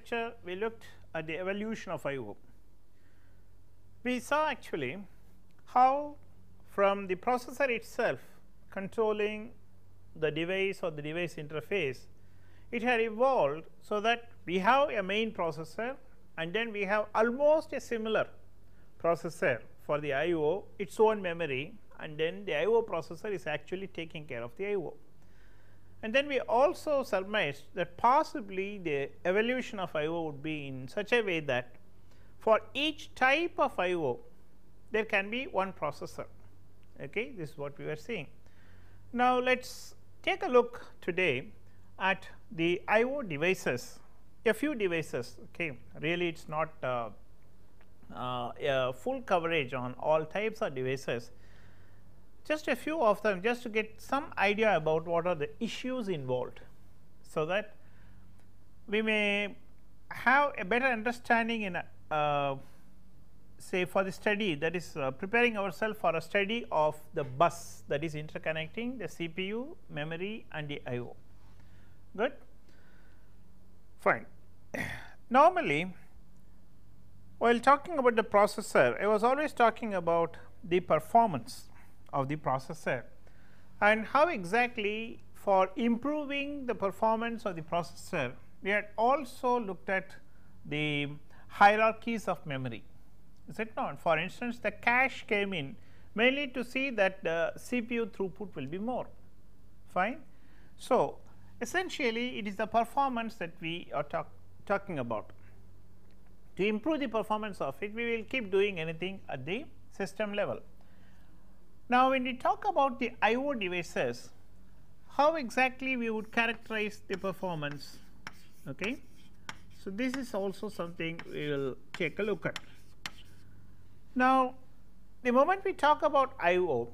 lecture we looked at the evolution of IO. We saw actually how from the processor itself controlling the device or the device interface, it had evolved so that we have a main processor and then we have almost a similar processor for the IO its own memory and then the IO processor is actually taking care of the IO. And then we also surmised that possibly the evolution of IO would be in such a way that for each type of IO there can be one processor. Okay, this is what we were seeing. Now, let us take a look today at the IO devices, a few devices. Okay, really it is not uh, uh, a full coverage on all types of devices, just a few of them just to get some idea about what are the issues involved. So, that we may have a better understanding in a, uh, say for the study that is uh, preparing ourselves for a study of the bus that is interconnecting the CPU, memory and the IO. Good? Fine. Normally, while talking about the processor, I was always talking about the performance of the processor and how exactly for improving the performance of the processor, we had also looked at the hierarchies of memory is it not? For instance, the cache came in mainly to see that the CPU throughput will be more fine. So, essentially it is the performance that we are talk, talking about. To improve the performance of it, we will keep doing anything at the system level. Now, when we talk about the IO devices, how exactly we would characterize the performance? Okay. So, this is also something we will take a look at. Now, the moment we talk about I/O,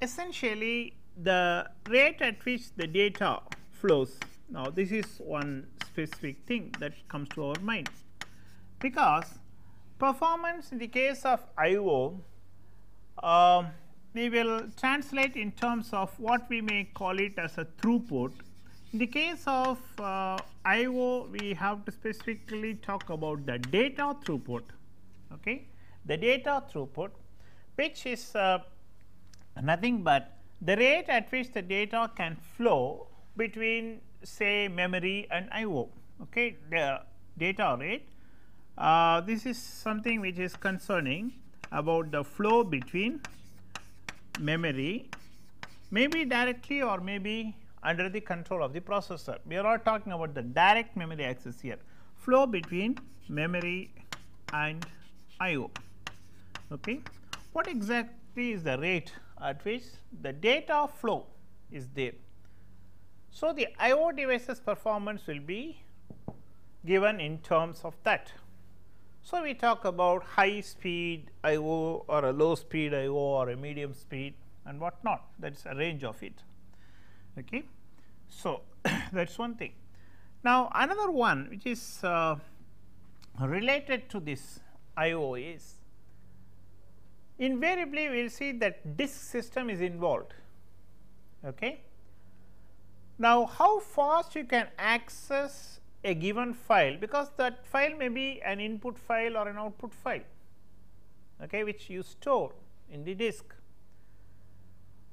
essentially the rate at which the data flows. Now, this is one specific thing that comes to our mind, because performance in the case of I/O, uh, we will translate in terms of what we may call it as a throughput. In the case of uh, I/O, we have to specifically talk about the data throughput. Okay the data throughput which is uh, nothing but the rate at which the data can flow between say memory and IO. Okay, the data rate. Uh, this is something which is concerning about the flow between memory maybe directly or maybe under the control of the processor. We are not talking about the direct memory access here, flow between memory and IO. Okay. What exactly is the rate at which the data flow is there? So, the IO devices performance will be given in terms of that. So, we talk about high speed IO or a low speed IO or a medium speed and what not that is a range of it. Okay. So, that is one thing. Now, another one which is uh, related to this IO is invariably we will see that disk system is involved. Okay. Now, how fast you can access a given file because that file may be an input file or an output file okay, which you store in the disk.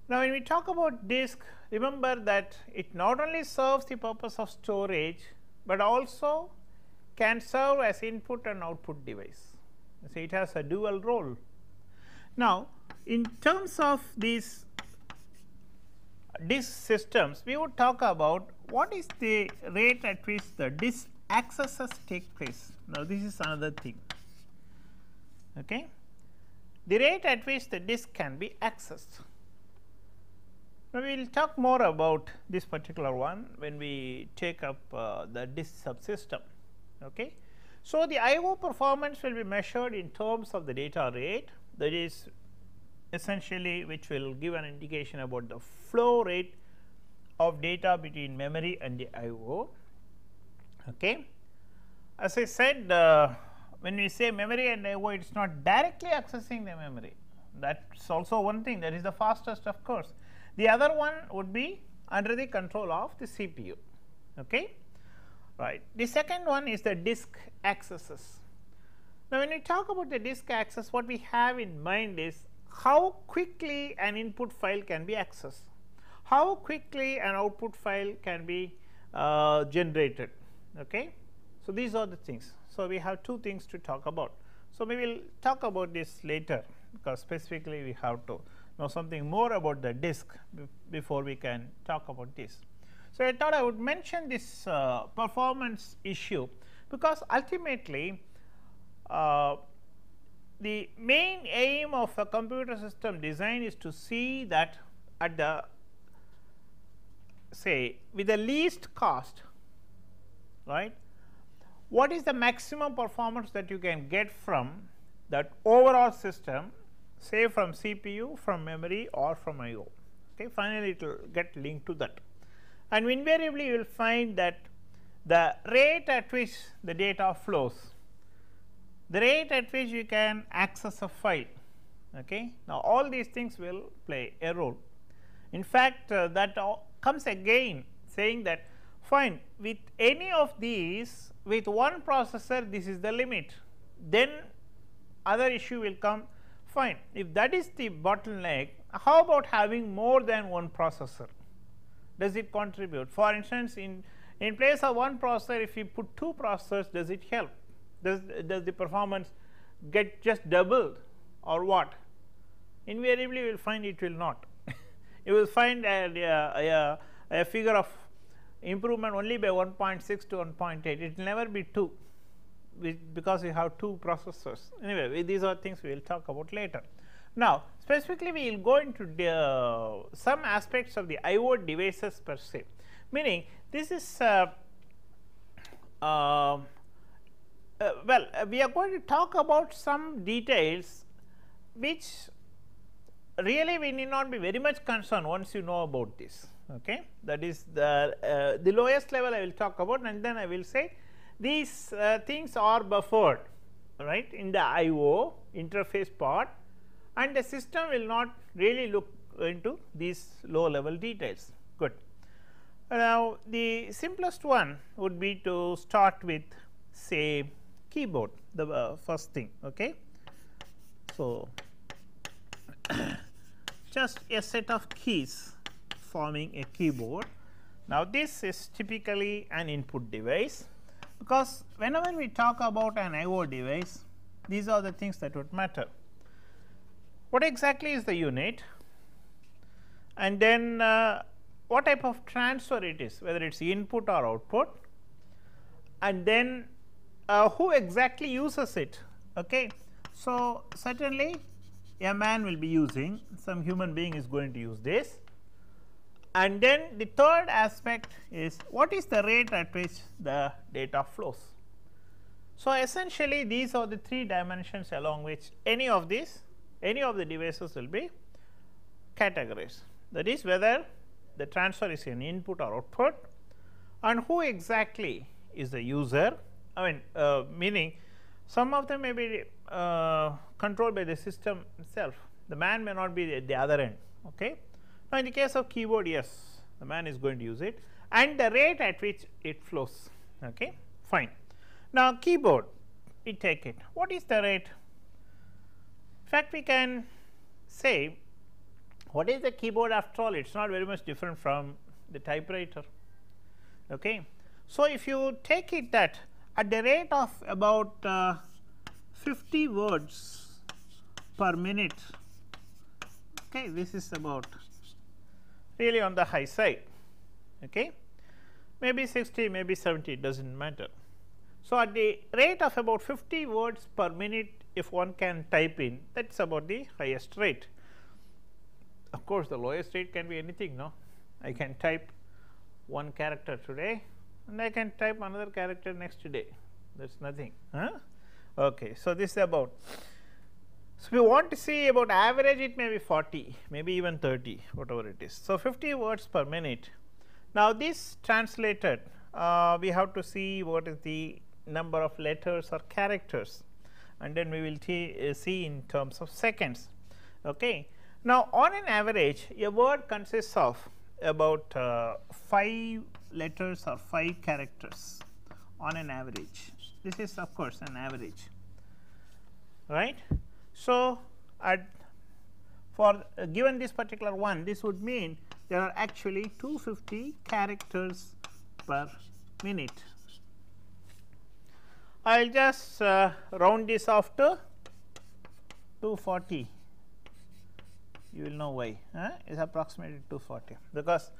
Now, when we talk about disk remember that it not only serves the purpose of storage, but also can serve as input and output device. So, it has a dual role now, in terms of these disk systems, we would talk about what is the rate at which the disk accesses take place. Now, this is another thing. Okay. The rate at which the disk can be accessed. Now, we will talk more about this particular one when we take up uh, the disk subsystem. Okay. So, the IO performance will be measured in terms of the data rate that is essentially which will give an indication about the flow rate of data between memory and the IO. Okay. As I said uh, when we say memory and IO it is not directly accessing the memory that is also one thing that is the fastest of course. The other one would be under the control of the CPU. Okay. right. The second one is the disk accesses. Now, when we talk about the disk access, what we have in mind is how quickly an input file can be accessed, how quickly an output file can be uh, generated. Okay. So, these are the things. So, we have two things to talk about. So, we will talk about this later because specifically we have to know something more about the disk before we can talk about this. So, I thought I would mention this uh, performance issue because ultimately uh, the main aim of a computer system design is to see that at the say with the least cost right what is the maximum performance that you can get from that overall system say from CPU, from memory or from IO. Okay. Finally, it will get linked to that and invariably you will find that the rate at which the data flows, the rate at which you can access a file. Okay. Now, all these things will play a role. In fact, uh, that comes again saying that fine with any of these with one processor this is the limit, then other issue will come fine. If that is the bottleneck, how about having more than one processor? does it contribute? For instance, in, in place of one processor, if you put two processors, does it help? Does, does the performance get just doubled or what? Invariably, you will find it will not. you will find a, a, a, a figure of improvement only by 1.6 to 1.8. It will never be 2 because we have two processors. Anyway, these are things we will talk about later. Now, specifically we will go into uh, some aspects of the IO devices per se, meaning this is uh, uh, well we are going to talk about some details which really we need not be very much concerned once you know about this okay that is the uh, the lowest level I will talk about and then I will say these uh, things are buffered right in the IO interface part and the system will not really look into these low level details good. Now, the simplest one would be to start with say keyboard the uh, first thing. Okay. So, just a set of keys forming a keyboard. Now, this is typically an input device because whenever we talk about an IO device these are the things that would matter what exactly is the unit and then uh, what type of transfer it is whether it is input or output and then uh, who exactly uses it. Okay. So, certainly a man will be using some human being is going to use this and then the third aspect is what is the rate at which the data flows. So, essentially these are the three dimensions along which any of these any of the devices will be categorized. That is whether the transfer is an input or output and who exactly is the user. I mean uh, meaning some of them may be uh, controlled by the system itself, the man may not be at the other end. Okay. Now, in the case of keyboard yes, the man is going to use it and the rate at which it flows. Okay. Fine. Now, keyboard we take it, what is the rate in fact we can say what is the keyboard after all it is not very much different from the typewriter. Okay. So, if you take it that at the rate of about uh, 50 words per minute, okay, this is about really on the high side, okay. maybe 60, maybe 70 it does not matter. So, at the rate of about 50 words per minute if one can type in that is about the highest rate. Of course, the lowest rate can be anything no I can type one character today and I can type another character next day that is nothing. Huh? Okay. So, this is about so, we want to see about average it may be 40 maybe even 30 whatever it is. So, 50 words per minute. Now, this translated uh, we have to see what is the number of letters or characters and then we will uh, see in terms of seconds. Okay. Now, on an average a word consists of about uh, 5 letters or 5 characters on an average. This is of course an average, right. So, at for uh, given this particular one, this would mean there are actually 250 characters per minute. I will just uh, round this off to 240 you will know why uh, is approximately 240 because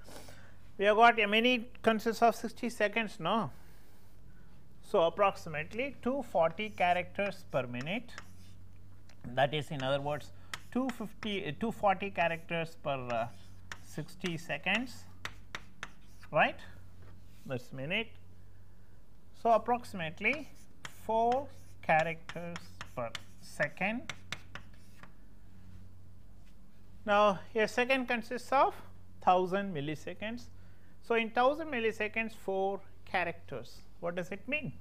we have got a minute consists of 60 seconds no. So, approximately 240 characters per minute that is in other words 250 uh, 240 characters per uh, 60 seconds right that is minute. So, approximately 4 characters per second. Now, a second consists of 1000 milliseconds. So, in 1000 milliseconds 4 characters what does it mean?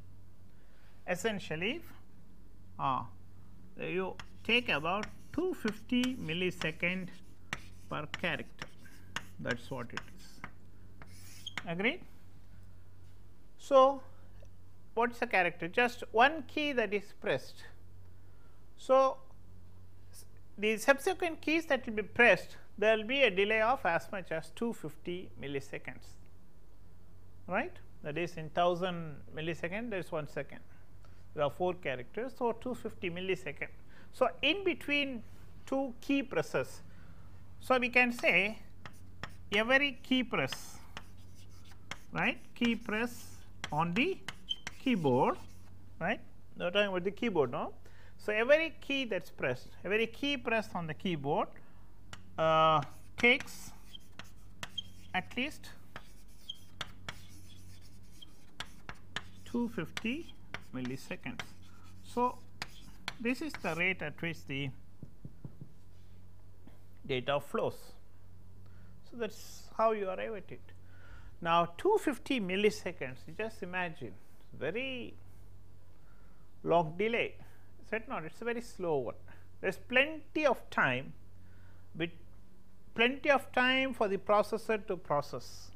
Essentially uh, you take about 250 millisecond per character that is what it is agreed. So, what is the character just one key that is pressed. So, the subsequent keys that will be pressed there will be a delay of as much as 250 milliseconds right that is in 1000 millisecond there is 1 second there are 4 characters. So, 250 millisecond. So, in between two key presses. So, we can say every key press right key press on the keyboard right are talking about the keyboard now. So, every key that is pressed every key pressed on the keyboard uh, takes at least 250 milliseconds. So, this is the rate at which the data flows. So, that is how you arrive at it. Now, 250 milliseconds just imagine very long delay is it not it is a very slow one. There is plenty of time plenty of time for the processor to process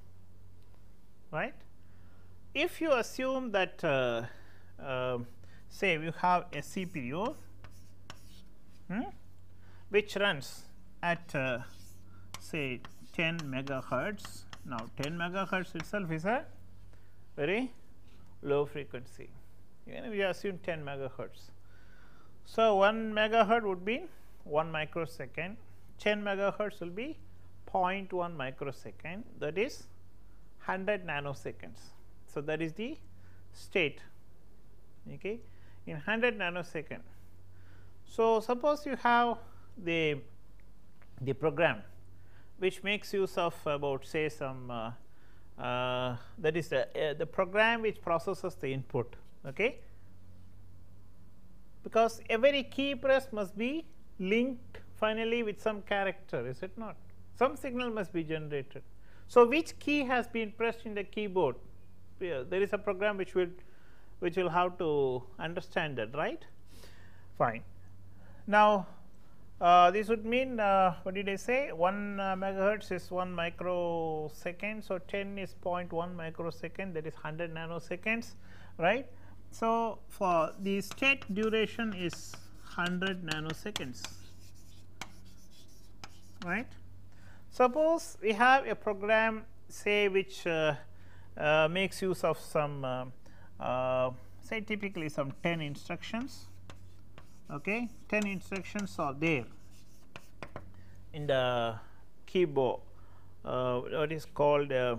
right. If you assume that uh, uh, say you have a CPU hmm, which runs at uh, say 10 megahertz. Now, 10 megahertz itself is a very low frequency even we assume 10 megahertz. So, 1 megahertz would be 1 microsecond 10 megahertz will be 0.1 microsecond that is 100 nanoseconds. So, that is the state okay, in 100 nanosecond. So, suppose you have the, the program which makes use of about say some uh, uh, that is the, uh, the program which processes the input okay. because every key press must be linked finally with some character is it not some signal must be generated. So, which key has been pressed in the keyboard there is a program which will which will have to understand that right fine. Now, uh, this would mean uh, what did I say 1 uh, megahertz is 1 microsecond. So, 10 is 0.1 microsecond that is 100 nanoseconds right. So, for the state duration is 100 nanoseconds right. Suppose we have a program say which uh, uh, makes use of some uh, uh, say typically some 10 instructions okay 10 instructions are there in the keyboard uh, what is called uh,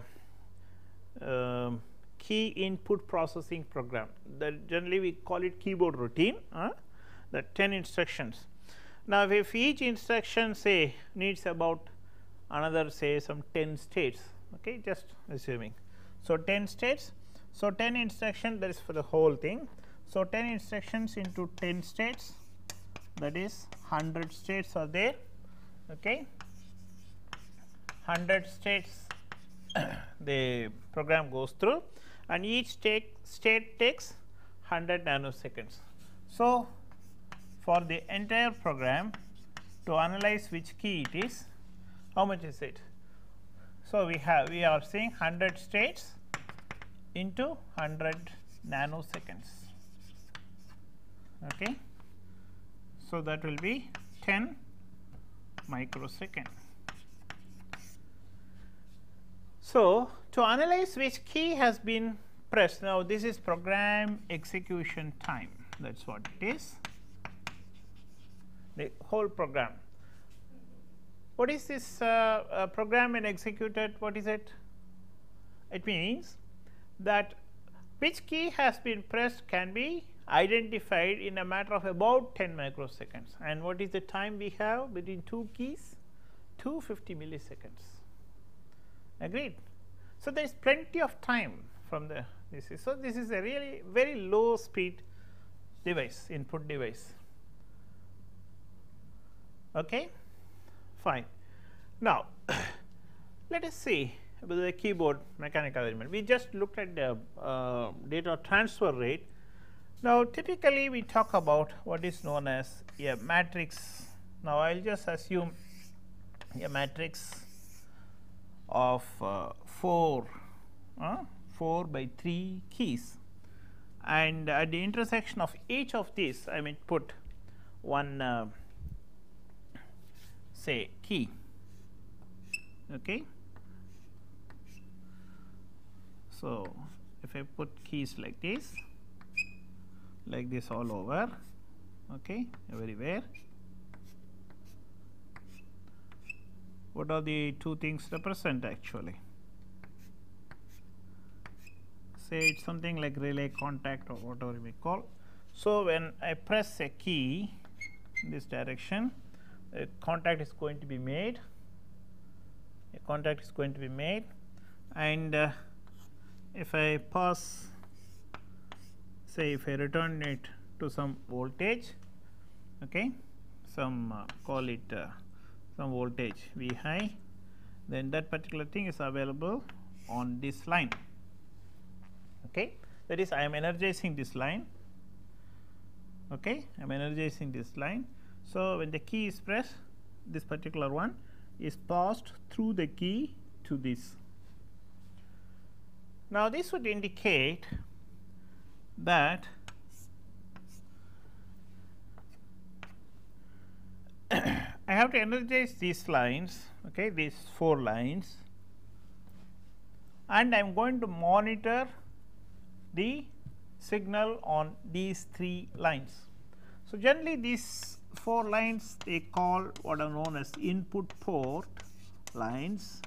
um, key input processing program that generally we call it keyboard routine the 10 instructions. Now, if each instruction say needs about another say some 10 states okay just assuming. So, 10 states so, 10 instruction that is for the whole thing. So, 10 instructions into 10 states that is 100 states are there okay 100 states the program goes through and each state state takes 100 nanoseconds. So, for the entire program to analyze which key it is how much is it. So, we have we are seeing 100 states into 100 nanoseconds. Okay. So, that will be 10 microsecond. So, to analyze which key has been pressed, now this is program execution time that is what it is the whole program. What is this uh, uh, program when executed? What is it? It means that which key has been pressed can be identified in a matter of about 10 microseconds and what is the time we have between two keys 250 milliseconds agreed so there is plenty of time from the this is so this is a really very low speed device input device okay? Fine. Now let us see with the keyboard mechanical arrangement we just looked at the uh, data transfer rate. Now, typically we talk about what is known as a matrix. Now, I will just assume a matrix of uh, 4, uh, 4 by 3 keys. And at the intersection of each of these I may put one uh, say key. Okay. So, if I put keys like this like this all over okay everywhere what are the two things represent actually say it's something like relay contact or whatever we call so when i press a key in this direction a contact is going to be made. A contact is going to be made. And uh, if i pass say if I return it to some voltage okay some uh, call it uh, some voltage V high then that particular thing is available on this line. Okay? That is I am energizing this line. Okay? I am energizing this line so when the key is pressed this particular one is passed through the key to this now this would indicate that I have to energize these lines, okay, these four lines and I am going to monitor the signal on these three lines. So, generally these four lines they call what are known as input port lines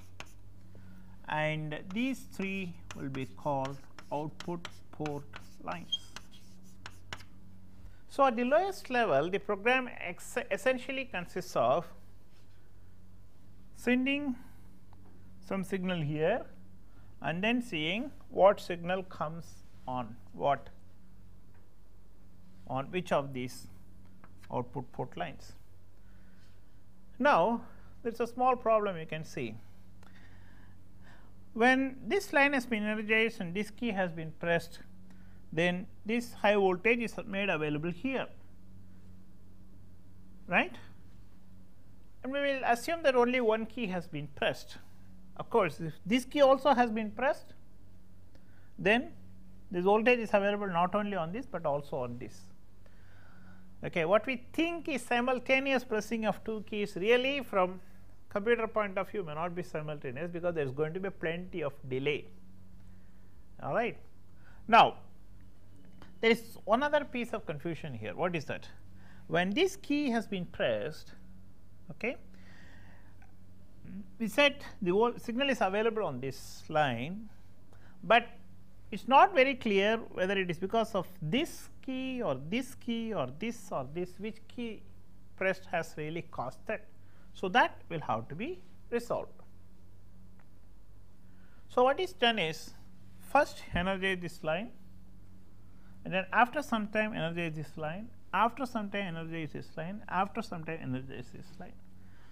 and these three will be called output port lines. So, at the lowest level the program essentially consists of sending some signal here and then seeing what signal comes on what on which of these output port lines. Now, there is a small problem you can see. When this line has been energized and this key has been pressed then this high voltage is made available here right and we will assume that only one key has been pressed of course if this key also has been pressed then this voltage is available not only on this but also on this okay what we think is simultaneous pressing of two keys really from computer point of view may not be simultaneous because there is going to be plenty of delay all right now there is one other piece of confusion here. What is that? When this key has been pressed, okay, we said the signal is available on this line, but it is not very clear whether it is because of this key or this key or this or this which key pressed has really caused that. So, that will have to be resolved. So, what is done is first energize this line and then after some time energize this line, after some time energize this line, after some time energize this line.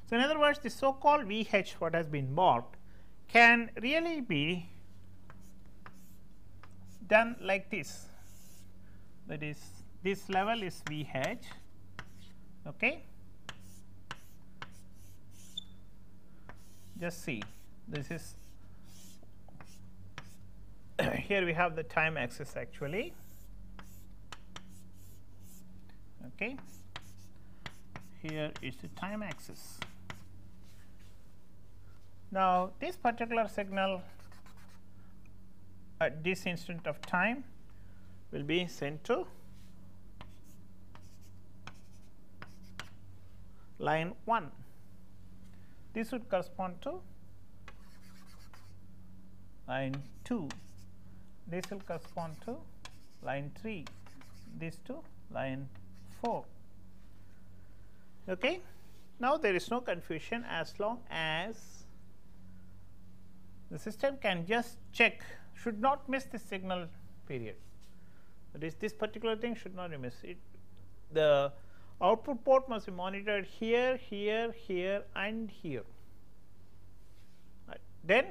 So, in other words the so called VH what has been marked can really be done like this that is this level is VH okay just see this is here we have the time axis actually. Okay. Here is the time axis. Now, this particular signal at this instant of time will be sent to line 1. This would correspond to line 2. This will correspond to line 3, this to line 4. Okay. Now, there is no confusion as long as the system can just check should not miss the signal period that is this particular thing should not be missed. It the output port must be monitored here here here and here. Right. then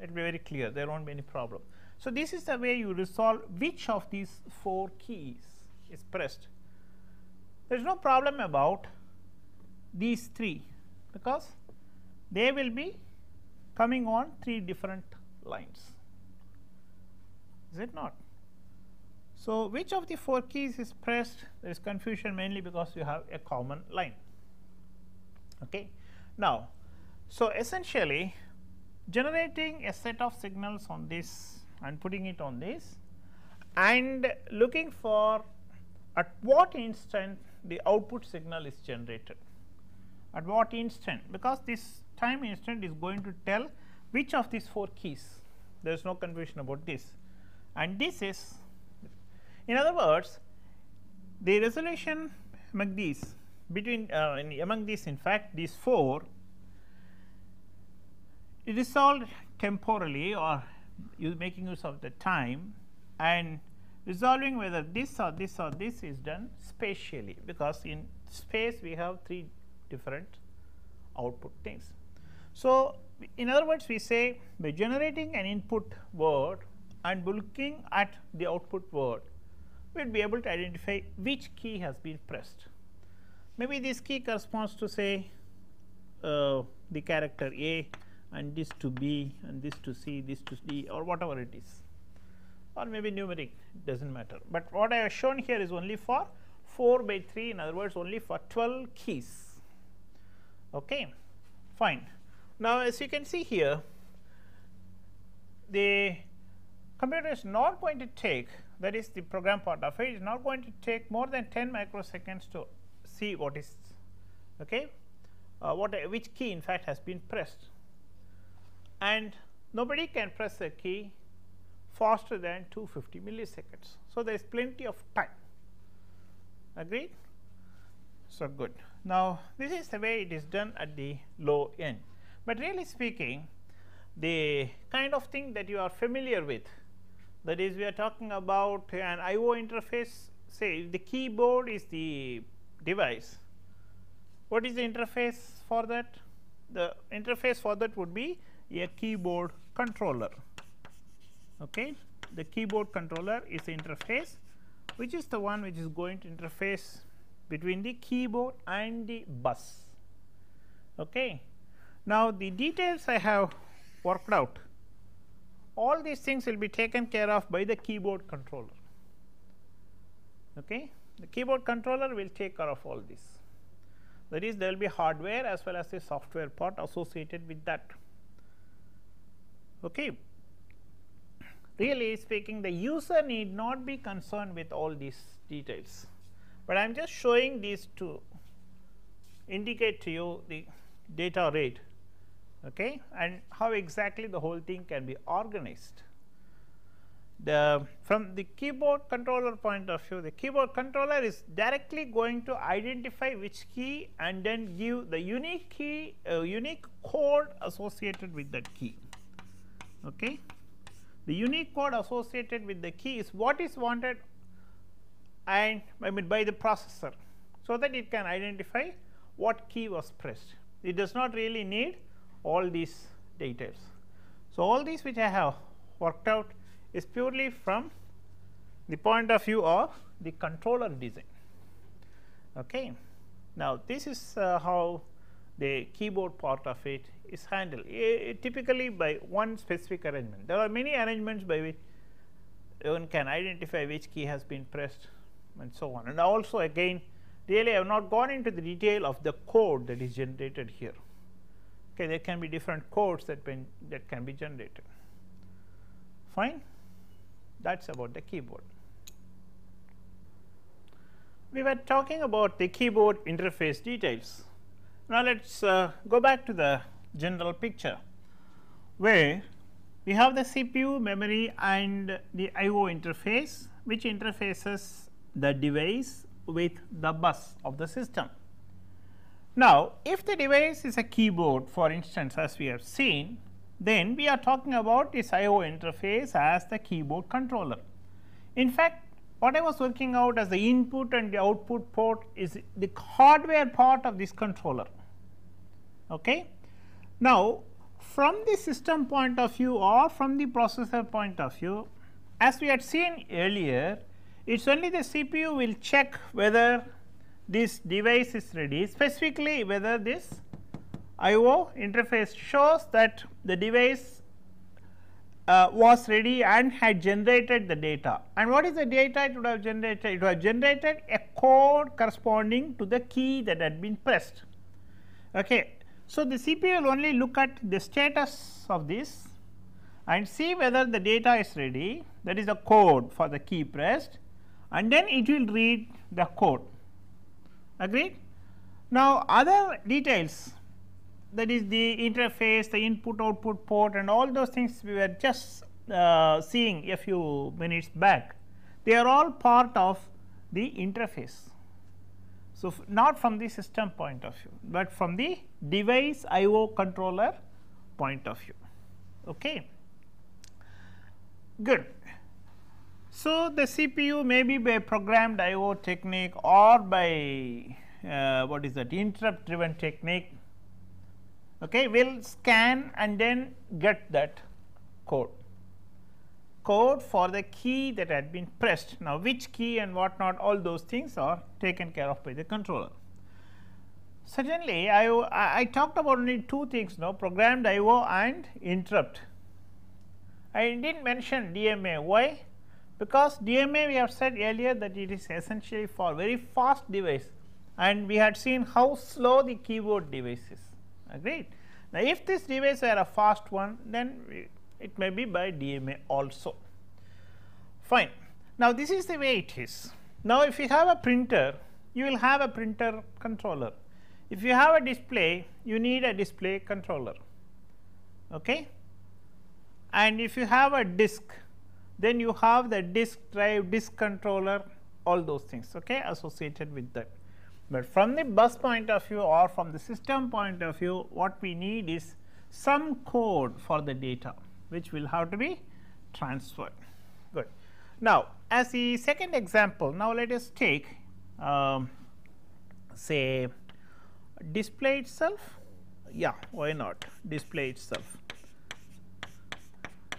it will be very clear. There won't be any problem. So this is the way you resolve which of these four keys is pressed. There is no problem about these three because they will be coming on three different lines. Is it not so which of the four keys is pressed? There is confusion mainly because you have a common line. Okay? Now so essentially generating a set of signals on this and putting it on this and looking for at what instant the output signal is generated. At what instant? Because this time instant is going to tell which of these four keys. There is no confusion about this. And this is in other words the resolution among these between uh, among these in fact these four it is solved temporally or you making use of the time and resolving whether this or this or this is done spatially because in space we have three different output things. So, in other words we say by generating an input word and looking at the output word we will be able to identify which key has been pressed. Maybe this key corresponds to say uh, the character A and this to B and this to C, this to D or whatever it is or maybe numeric does not matter. But what I have shown here is only for 4 by 3 in other words only for 12 keys. Okay, fine. Now, as you can see here the computer is not going to take that is the program part of it is not going to take more than 10 microseconds to see what is okay uh, what which key in fact has been pressed and nobody can press a key faster than 250 milliseconds. So, there is plenty of time agreed. So, good. Now, this is the way it is done at the low end, but really speaking the kind of thing that you are familiar with that is we are talking about an IO interface say the keyboard is the device. What is the interface for that? The interface for that would be a keyboard controller. Okay. The keyboard controller is the interface which is the one which is going to interface between the keyboard and the bus. Okay. Now, the details I have worked out all these things will be taken care of by the keyboard controller. Okay. The keyboard controller will take care of all this that is there will be hardware as well as a software part associated with that. Okay. Really speaking the user need not be concerned with all these details, but I am just showing these to indicate to you the data rate okay, and how exactly the whole thing can be organized. The from the keyboard controller point of view, the keyboard controller is directly going to identify which key and then give the unique key, uh, unique code associated with that key. Okay. The unique code associated with the key is what is wanted and I mean by the processor, so that it can identify what key was pressed. It does not really need all these details. So, all these which I have worked out is purely from the point of view of the controller design. Okay. Now, this is uh, how the keyboard part of it is handled typically by one specific arrangement. There are many arrangements by which one can identify which key has been pressed and so on. And also again really I have not gone into the detail of the code that is generated here. Okay, there can be different codes that, been, that can be generated. Fine, that is about the keyboard. We were talking about the keyboard interface details. Now, let us uh, go back to the general picture, where we have the CPU, memory and the IO interface, which interfaces the device with the bus of the system. Now, if the device is a keyboard for instance as we have seen, then we are talking about this IO interface as the keyboard controller. In fact, what I was working out as the input and the output port is the hardware part of this controller. Okay. Now, from the system point of view or from the processor point of view, as we had seen earlier, it is only the CPU will check whether this device is ready specifically whether this IO interface shows that the device uh, was ready and had generated the data. And what is the data it would have generated? It would have generated a code corresponding to the key that had been pressed. Okay. So, the CPU will only look at the status of this and see whether the data is ready that is the code for the key pressed and then it will read the code agreed. Now, other details that is the interface, the input output port and all those things we were just uh, seeing a few minutes back, they are all part of the interface. So, not from the system point of view, but from the device IO controller point of view. Okay. Good. So, the CPU may be by programmed IO technique or by uh, what is that interrupt driven technique okay, will scan and then get that code code for the key that had been pressed. Now, which key and what not all those things are taken care of by the controller. Certainly, I, I, I talked about only two things now programmed IO and interrupt. I did not mention DMA. Why? Because DMA we have said earlier that it is essentially for very fast device and we had seen how slow the keyboard device is agreed. Now, if this device were a fast one then it may be by DMA also fine. Now, this is the way it is. Now, if you have a printer you will have a printer controller. If you have a display you need a display controller okay. and if you have a disk then you have the disk drive, disk controller all those things okay, associated with that. But from the bus point of view or from the system point of view what we need is some code for the data which will have to be transferred. Good. Now, as the second example now let us take um, say display itself yeah why not display itself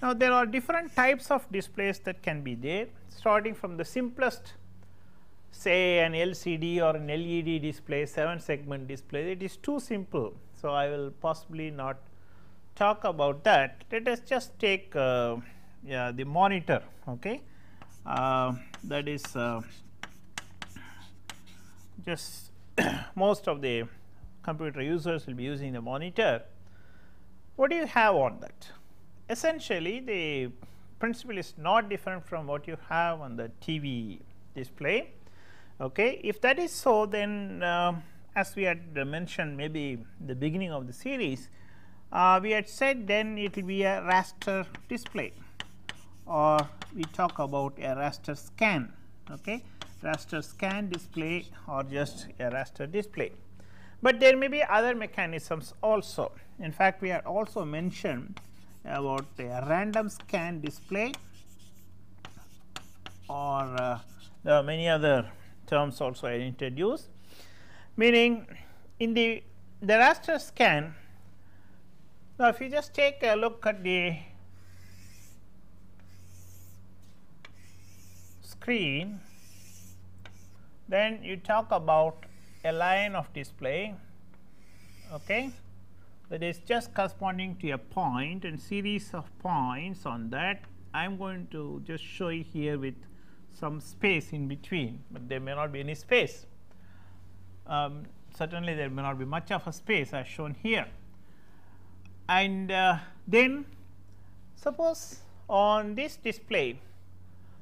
now, there are different types of displays that can be there starting from the simplest say an LCD or an LED display 7 segment display it is too simple. So, I will possibly not talk about that let us just take uh, yeah, the monitor okay. Uh, that is uh, just most of the computer users will be using the monitor. What do you have on that? Essentially the principle is not different from what you have on the TV display. Okay. If that is so then uh, as we had mentioned maybe the beginning of the series, uh, we had said then it will be a raster display or we talk about a raster scan. Okay. Raster scan display or just a raster display. But there may be other mechanisms also. In fact, we had also mentioned about a random scan display or uh, there are many other terms also I introduced. Meaning in the the raster scan now if you just take a look at the screen then you talk about a line of display okay that is just corresponding to a point and series of points on that I am going to just show you here with some space in between, but there may not be any space. Um, certainly, there may not be much of a space as shown here. And uh, then suppose on this display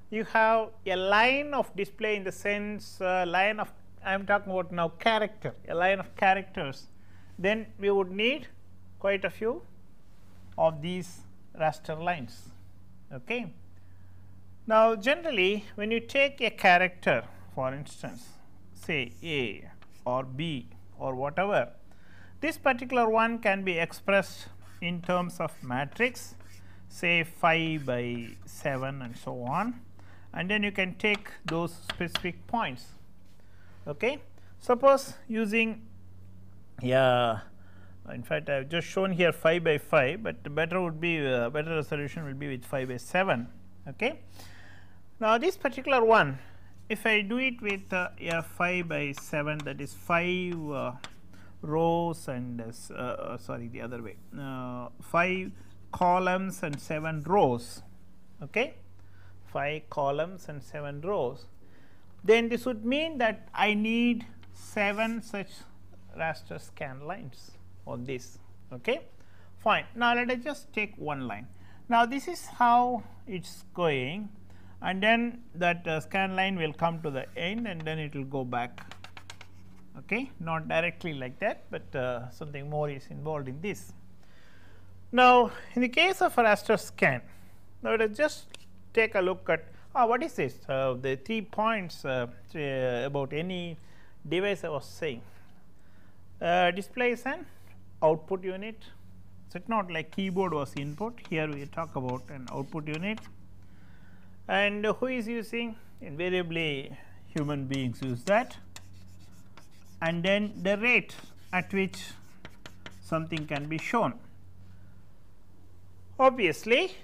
you have a line of display in the sense uh, line of I am talking about now character a line of characters then we would need quite a few of these raster lines. Okay. Now, generally when you take a character for instance say A or B or whatever this particular one can be expressed in terms of matrix say 5 by 7 and so on and then you can take those specific points. Okay. Suppose using yeah in fact I have just shown here 5 by 5, but better would be uh, better resolution will be with 5 by 7. Okay. Now, this particular one if I do it with uh, a 5 by 7 that is 5 uh, rows and uh, uh, sorry the other way uh, 5 columns and 7 rows. Okay. 5 columns and 7 rows then this would mean that I need 7 such raster scan lines on this okay? Fine. Now let us just take one line. Now this is how it's going and then that uh, scan line will come to the end and then it will go back okay? Not directly like that but uh, something more is involved in this. Now in the case of a raster scan now let us just take a look at ah, what is this? Uh, the three points uh, about any device I was saying uh, is an output unit. So, not like keyboard was input here we talk about an output unit and who is using invariably human beings use that and then the rate at which something can be shown. Obviously,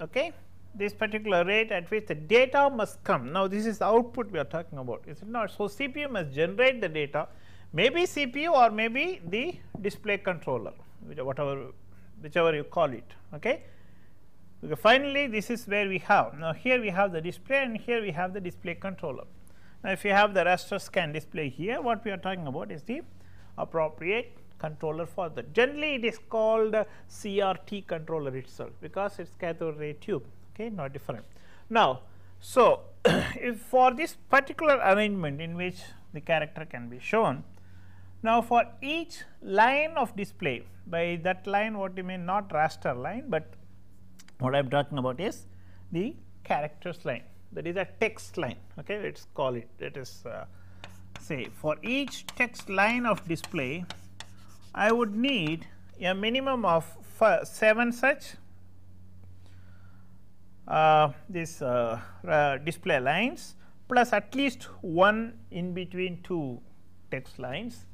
okay, this particular rate at which the data must come. Now, this is the output we are talking about is it not. So, CPU must generate the data maybe CPU or maybe the display controller whatever whichever you call it. Okay. Finally, this is where we have now here we have the display and here we have the display controller. Now, if you have the raster scan display here what we are talking about is the appropriate controller for that. Generally, it is called CRT controller itself because it is cathode ray tube okay, not different. Now, so if for this particular arrangement in which the character can be shown now, for each line of display by that line what you mean not raster line, but what I am talking about is the characters line. That is a text line okay? Let us call it it is uh, say for each text line of display I would need a minimum of 7 such uh, this uh, uh, display lines plus at least one in between two text lines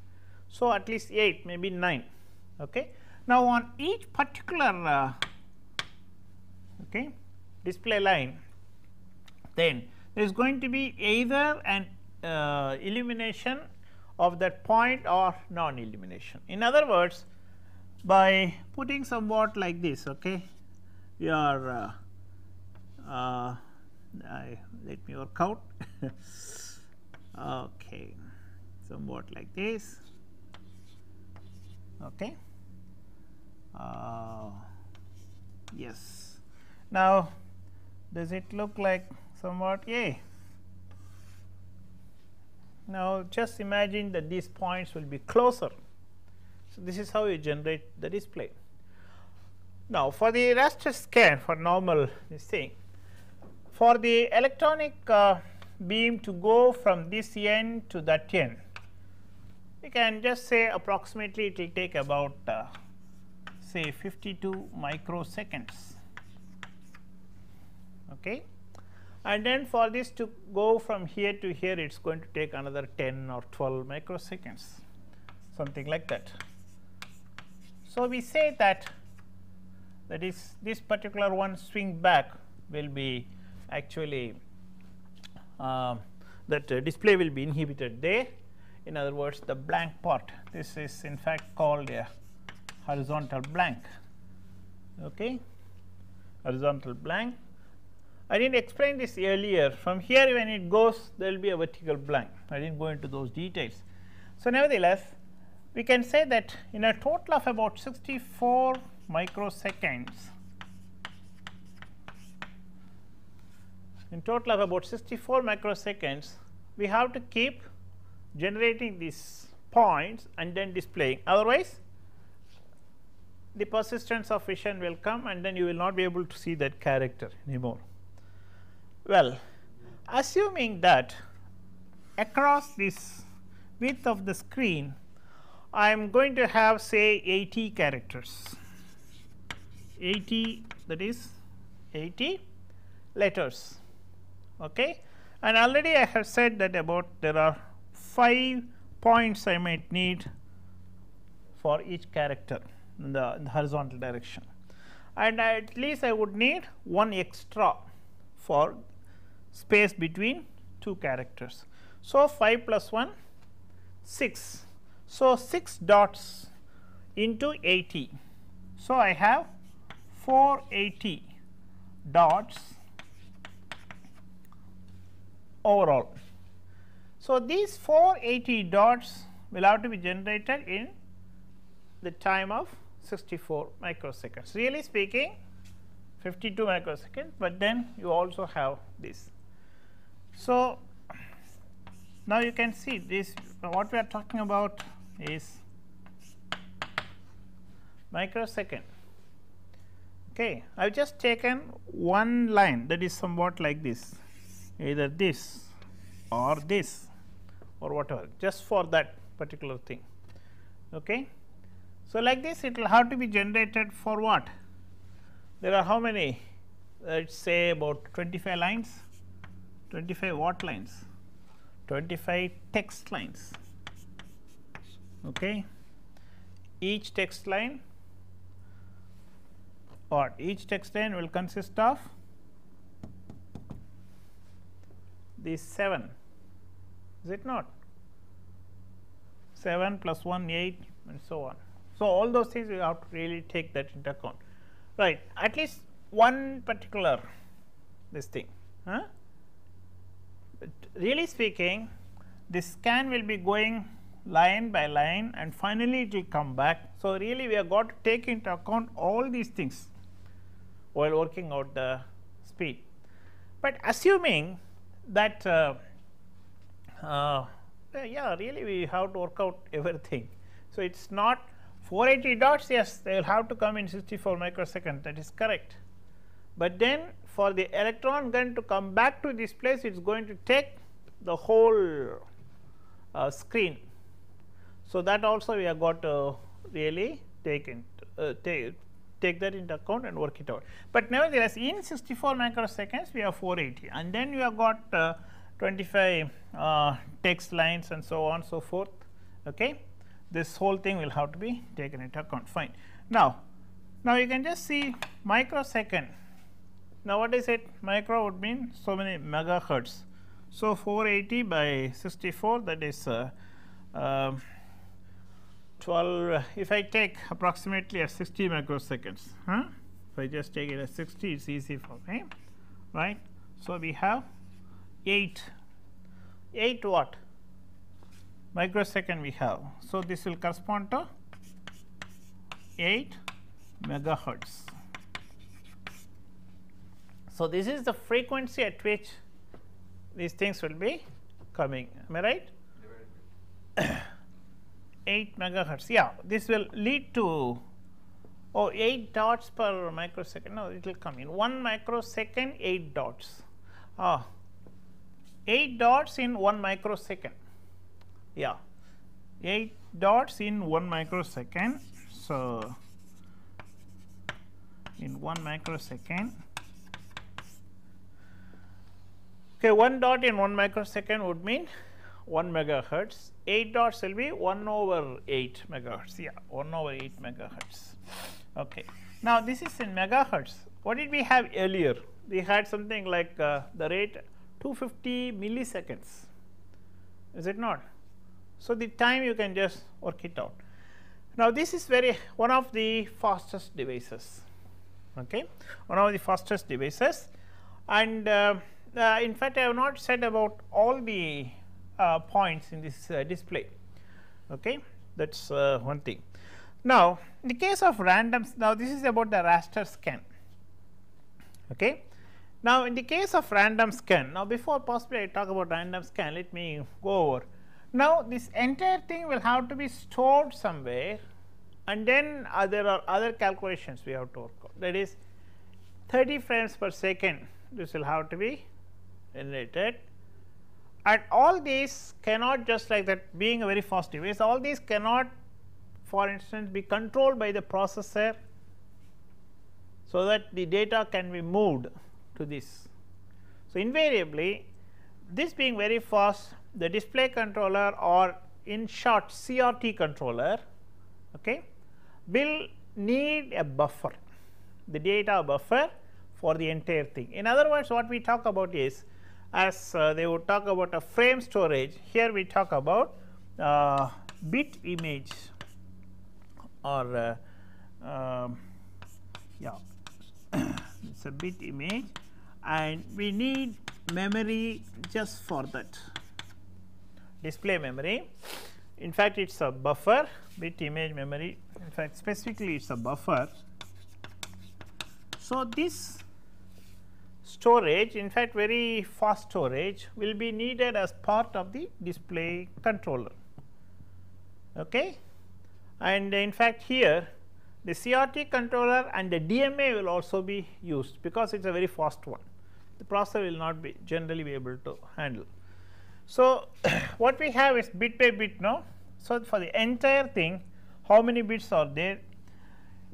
so, at least 8 maybe 9. Okay. Now, on each particular uh, okay, display line then there is going to be either an uh, illumination of that point or non illumination. In other words by putting somewhat like this okay, we are uh, uh, I, let me work out okay somewhat like this okay. Uh, yes. Now does it look like somewhat a now just imagine that these points will be closer. So this is how you generate the display. Now for the raster scan for normal this thing for the electronic uh, beam to go from this end to that end we can just say approximately it will take about uh, say 52 microseconds. Okay? And then for this to go from here to here it is going to take another 10 or 12 microseconds. Something like that. So, we say that that is this particular one swing back will be actually uh, that uh, display will be inhibited there in other words the blank part. This is in fact called a horizontal blank. Okay? Horizontal blank. I did not explain this earlier. From here when it goes there will be a vertical blank. I did not go into those details. So, nevertheless we can say that in a total of about 64 microseconds in total of about 64 microseconds we have to keep generating these points and then displaying. Otherwise the persistence of vision will come and then you will not be able to see that character anymore. Well, assuming that across this width of the screen I am going to have say 80 characters. 80 that is 80 letters. Okay? And already I have said that about there are 5 points I might need for each character in the, in the horizontal direction and at least I would need one extra for space between two characters. So, 5 plus 1 6. So, 6 dots into 80. So, I have 480 dots overall. So, these 480 dots will have to be generated in the time of 64 microseconds. Really speaking 52 microseconds, but then you also have this. So, now you can see this what we are talking about is microsecond. Okay, I have just taken one line that is somewhat like this, either this or this or whatever, just for that particular thing. Okay. So, like this it will have to be generated for what? There are how many? Let us say about 25 lines, 25 what lines, 25 text lines. Okay. Each text line or each text line will consist of these 7 is it not 7 plus 1 8 and so on so, all those things you have to really take that into account right at least one particular this thing huh? But really speaking this scan will be going line by line and finally it will come back. So, really we have got to take into account all these things while working out the speed. But assuming that uh, uh, yeah really we have to work out everything. So, it is not 480 dots yes they will have to come in 64 microseconds that is correct. But then for the electron gun to come back to this place it is going to take the whole uh, screen. So, that also we have got to really take uh, take, take that into account and work it out. But nevertheless in 64 microseconds we have 480 and then you have got uh, 25 uh, text lines and so on so forth. Okay this whole thing will have to be taken into account fine. Now, now you can just see microsecond. Now, what is it micro would mean so many megahertz. So, 480 by 64 that is uh, uh, 12 if I take approximately at 60 microseconds huh? if I just take it as 60 it is easy for me right. So, we have 8 8 what? Microsecond we have. So, this will correspond to 8 megahertz. So, this is the frequency at which these things will be coming. Am I right? 8 megahertz. Yeah this will lead to oh 8 dots per microsecond. No it will come in. 1 microsecond 8 dots. Ah 8 dots in 1 microsecond. Yeah. 8 dots in 1 microsecond. So, in 1 microsecond. Okay 1 dot in 1 microsecond would mean 1 megahertz. 8 dots will be 1 over 8 megahertz. Yeah 1 over 8 megahertz. Okay. Now this is in megahertz. What did we have earlier? We had something like uh, the rate 250 milliseconds. Is it not? So, the time you can just work it out. Now, this is very one of the fastest devices. Okay? One of the fastest devices. And uh, uh, in fact I have not said about all the uh, points in this uh, display. Okay? That is uh, one thing. Now, in the case of randoms now this is about the raster scan. Okay. Now, in the case of random scan now before possibly I talk about random scan let me go over. Now, this entire thing will have to be stored somewhere and then uh, there are other calculations we have to work out. That is 30 frames per second this will have to be generated. And all these cannot just like that being a very fast device all these cannot for instance be controlled by the processor so that the data can be moved to this. So, invariably this being very fast the display controller or in short CRT controller okay, will need a buffer the data buffer for the entire thing. In other words what we talk about is as uh, they would talk about a frame storage here we talk about uh, bit image or uh, um, yeah it is a bit image and we need memory just for that. Display memory. In fact, it is a buffer bit image memory. In fact specifically it is a buffer. So, this storage in fact very fast storage will be needed as part of the display controller. Okay? And in fact here the CRT controller and the DMA will also be used because it is a very fast one the processor will not be generally be able to handle. So, what we have is bit by bit now. So, for the entire thing how many bits are there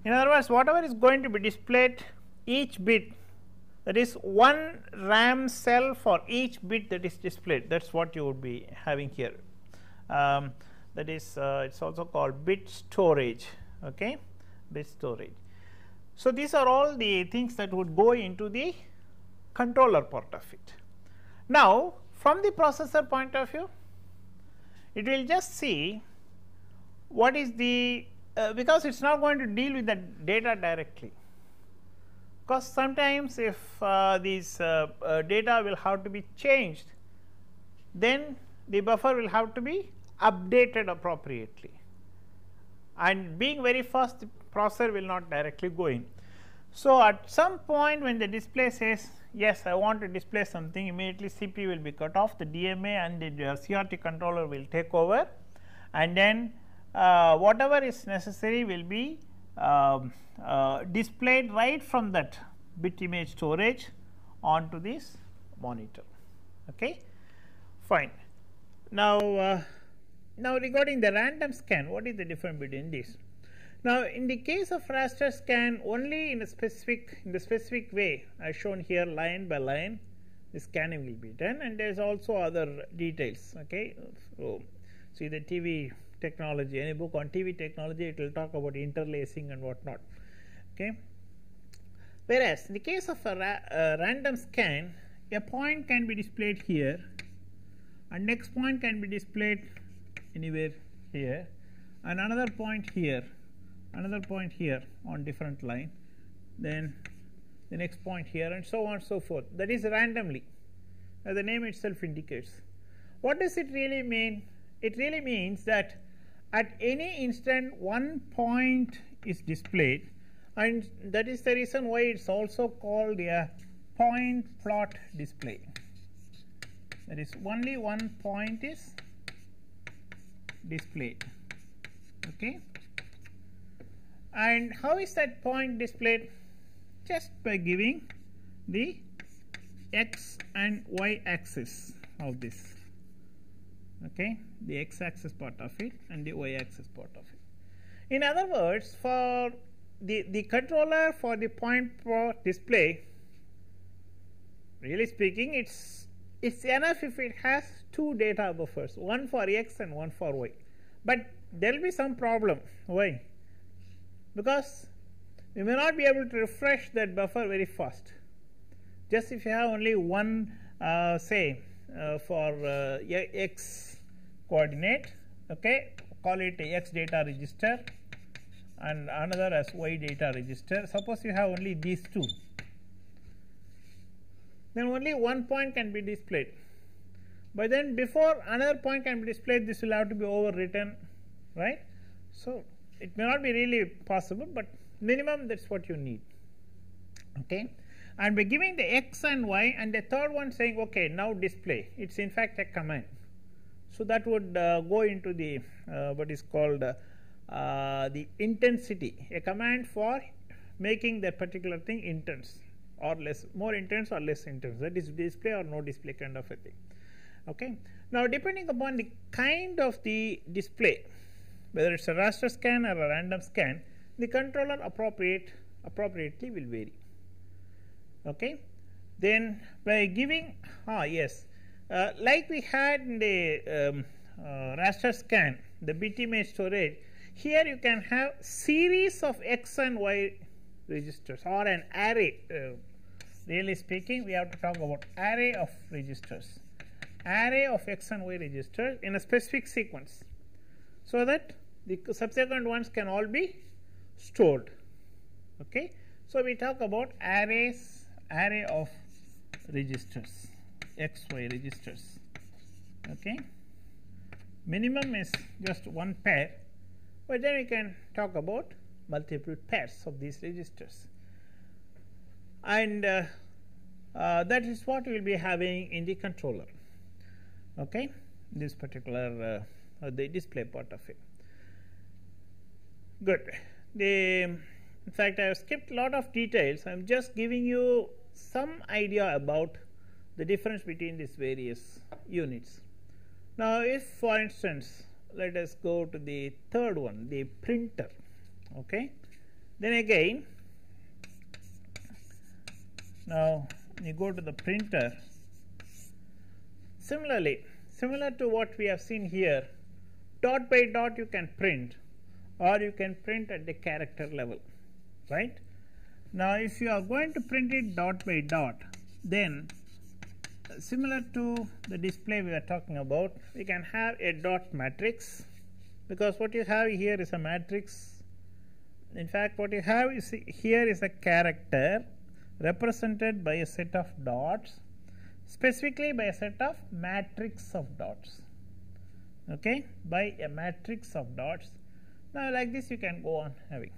in other words whatever is going to be displayed each bit that is one RAM cell for each bit that is displayed that is what you would be having here um, that is uh, it is also called bit storage okay bit storage. So, these are all the things that would go into the controller part of it. Now, from the processor point of view it will just see what is the uh, because it is not going to deal with the data directly because sometimes if uh, these uh, uh, data will have to be changed then the buffer will have to be updated appropriately and being very fast the processor will not directly go in. So, at some point when the display says yes I want to display something immediately CPU will be cut off the DMA and the CRT controller will take over and then uh, whatever is necessary will be um, uh, displayed right from that bit image storage onto this monitor. Okay. Fine. Now, uh, now regarding the random scan, what is the difference between this? Now, in the case of raster scan only in a specific in the specific way as shown here line by line the scanning will be done and there is also other details. Okay. So, see the TV technology any book on TV technology it will talk about interlacing and whatnot. Okay. Whereas, in the case of a, ra a random scan a point can be displayed here and next point can be displayed anywhere here and another point here another point here on different line. Then the next point here and so on so forth. That is randomly. As the name itself indicates. What does it really mean? It really means that at any instant one point is displayed and that is the reason why it is also called a point plot display. That is only one point is displayed. Okay and how is that point displayed? Just by giving the x and y axis of this, okay, the x axis part of it and the y axis part of it. In other words, for the, the controller for the point plot display, really speaking, it's it's enough if it has two data buffers, one for x and one for y. But there will be some problem. Why? Because we may not be able to refresh that buffer very fast. Just if you have only one uh, say uh, for uh, x coordinate, okay, call it x data register and another as y data register. Suppose you have only these two, then only one point can be displayed. But then before another point can be displayed, this will have to be overwritten, right? So it may not be really possible, but minimum that's what you need. Okay, and by giving the x and y, and the third one saying, okay, now display. It's in fact a command. So that would uh, go into the uh, what is called uh, uh the intensity, a command for making that particular thing intense or less, more intense or less intense. That is display or no display kind of a thing. Okay. Now, depending upon the kind of the display, whether it's a raster scan or a random scan, the controller appropriate appropriately will vary. Okay. Then by giving ah yes, uh, like we had in the um, uh, raster scan, the bitmap storage, here you can have series of x and y registers or an array. Uh, really speaking, we have to talk about array of registers, array of x and y registers in a specific sequence, so that the subsequent ones can all be stored. Okay. So, we talk about arrays, array of registers, x, y registers. Okay. Minimum is just one pair, but then we can talk about multiple pairs of these registers. And uh, uh, that is what we will be having in the controller. Okay, this particular uh, the display part of it. Good. The, in fact, I have skipped a lot of details. I am just giving you some idea about the difference between these various units. Now, if for instance, let us go to the third one, the printer. Okay. Then again, now you go to the printer. Similarly, similar to what we have seen here, dot by dot you can print or you can print at the character level right? Now if you are going to print it dot by dot then uh, similar to the display we are talking about we can have a dot matrix. Because what you have here is a matrix. In fact what you have is here is a character represented by a set of dots specifically by a set of matrix of dots. Okay? By a matrix of dots now, like this you can go on having.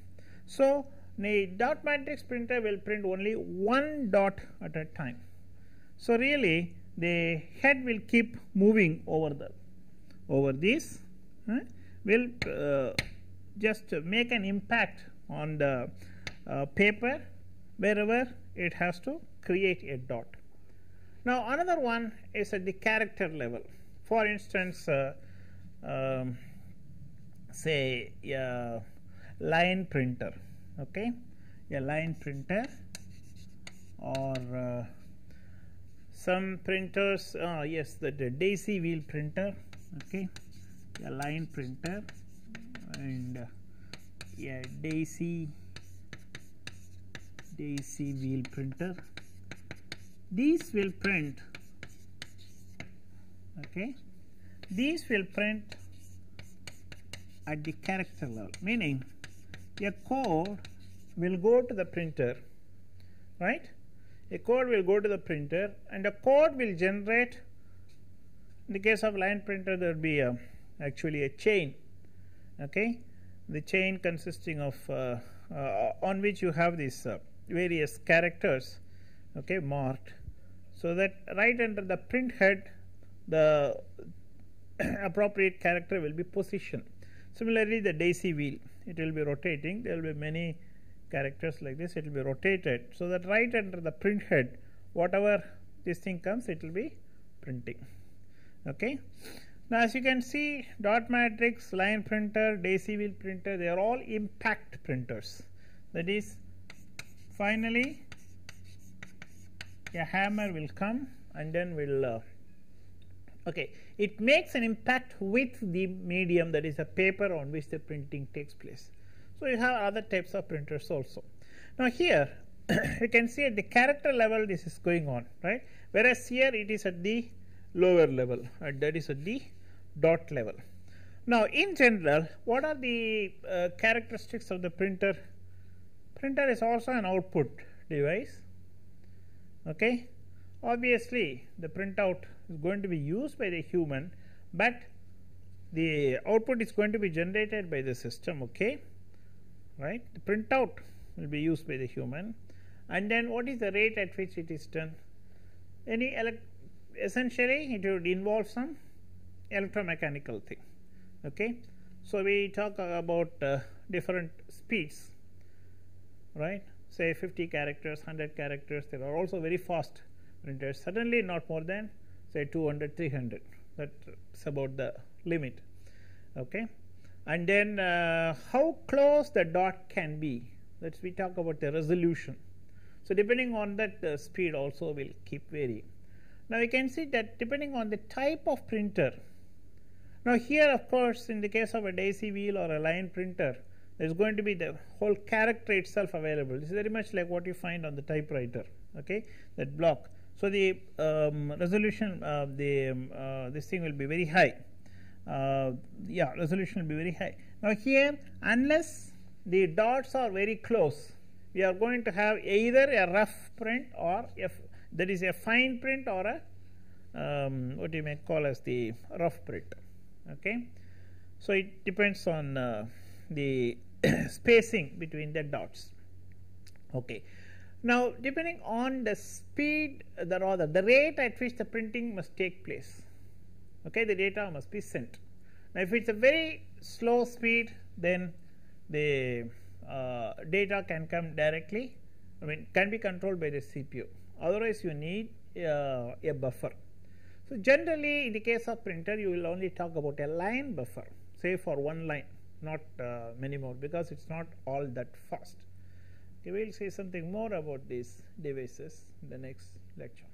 So, the dot matrix printer will print only one dot at a time. So, really the head will keep moving over the over this huh, will uh, just make an impact on the uh, paper wherever it has to create a dot. Now, another one is at the character level. For instance, uh, um, say a line printer okay? A line printer or uh, some printers uh, yes the, the daisy wheel printer okay? A line printer and uh, yeah daisy daisy wheel printer. These will print okay? These will print at the character level meaning a code will go to the printer right? A code will go to the printer and a code will generate in the case of line printer there will be a, actually a chain okay? The chain consisting of uh, uh, on which you have these uh, various characters okay marked so that right under the print head the appropriate character will be positioned Similarly, the daisy wheel it will be rotating there will be many characters like this it will be rotated. So, that right under the print head whatever this thing comes it will be printing. Okay. Now, as you can see dot matrix, line printer, daisy wheel printer they are all impact printers that is finally a hammer will come and then we'll uh, okay. It makes an impact with the medium that is a paper on which the printing takes place. So you have other types of printers also. Now here you can see at the character level this is going on right? Whereas here it is at the lower level and that is at the dot level. Now, in general, what are the uh, characteristics of the printer? Printer is also an output device. Okay, obviously, the printout is going to be used by the human, but the output is going to be generated by the system. Okay, right? The printout will be used by the human, and then what is the rate at which it is done? Any essentially, it would involve some electromechanical thing okay. So, we talk about uh, different speeds right say 50 characters 100 characters there are also very fast printers certainly not more than say 200 300 that's about the limit okay? And then uh, how close the dot can be? Let's we talk about the resolution. So depending on that the speed also will keep varying now you can see that depending on the type of printer now here of course in the case of a daisy wheel or a line printer there is going to be the whole character itself available. This is very much like what you find on the typewriter, okay, that block. So the um, resolution of the um, uh, this thing will be very high. Uh, yeah, resolution will be very high. Now here, unless the dots are very close, we are going to have either a rough print or if that is a fine print or a um, what you may call as the rough print okay. So, it depends on uh, the spacing between the dots. Okay. Now, depending on the speed the rather the rate at which the printing must take place, okay, the data must be sent. Now, if it is a very slow speed then the uh, data can come directly I mean can be controlled by the CPU otherwise you need uh, a buffer so, generally in the case of printer you will only talk about a line buffer say for one line not uh, many more because it is not all that fast. Okay, we will say something more about these devices in the next lecture.